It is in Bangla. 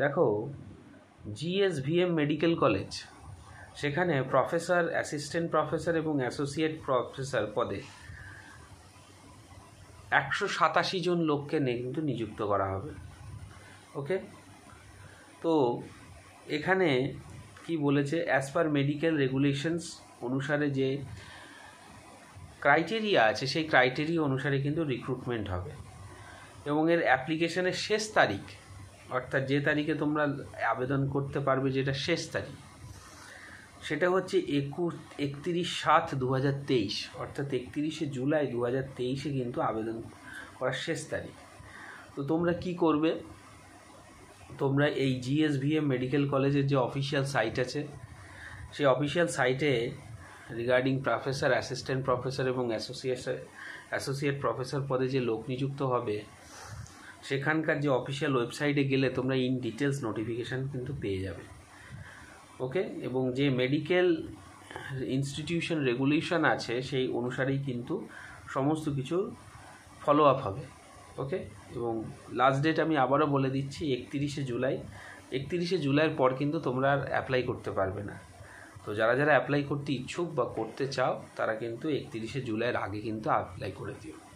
দেখো জিএসভিএম মেডিকেল কলেজ সেখানে প্রফেসর অ্যাসিস্ট্যান্ট প্রফেসর এবং অ্যাসোসিয়েট প্রফেসর পদে একশো সাতাশি জন লোককে কিন্তু নিযুক্ত করা হবে। ওকে তো এখানে কি বলেছে? অ্যাজ পার মেডিকেল রেগুলেশনস অনুসারে যে ক্রাইটেরিয়া আছে, সেই ক্রাইটেরিয়া অনুসারে কিন্তু রিক্রুটমেন্ট হবে। এবং এর অ্যাপ্লিকেশনের শেষ তারিখ অর্থাৎ যে তারিখে তোমরা আবেদন করতে পারবে যেটা শেষ তারিখ, সেটা হচ্ছে একুশ, একত্রিশ সাত দু হাজার তেইশ, অর্থাৎ একত্রিশে জুলাই দু হাজার তেইশে কিন্তু আবেদন করার শেষ তারিখ। তো তোমরা কি করবে? তোমরা এই জিএসভিএম মেডিকেল কলেজের যে অফিসিয়াল সাইট আছে, সেই অফিসিয়াল সাইটে রিগার্ডিং প্রফেসর, অ্যাসিস্ট্যান্ট প্রফেসর এবং অ্যাসোসিয়েট অ্যাসোসিয়েট প্রফেসর পদে যে লোক নিযুক্ত হবে সেখানকার যে অফিসিয়াল ওয়েবসাইটে গেলে তোমরা ইন ডিটেলস নোটিফিকেশান কিন্তু পেয়ে যাবে। ওকে এবং যে মেডিকেল ইনস্টিটিউশন রেগুলেশন আছে, সেই অনুসারেই কিন্তু সমস্ত কিছু ফলো আপ হবে। ওকে এবং লাস্ট ডেট আমি আবারও বলে দিচ্ছি, একত্রিশে জুলাই। একত্রিশে জুলাইয়ের পর কিন্তু তোমরা আর অ্যাপ্লাই করতে পারবে না। তো যারা যারা অ্যাপ্লাই করতে ইচ্ছুক বা করতে চাও, তারা কিন্তু একত্রিশে জুলাইয়ের আগে কিন্তু অ্যাপ্লাই করে দিও।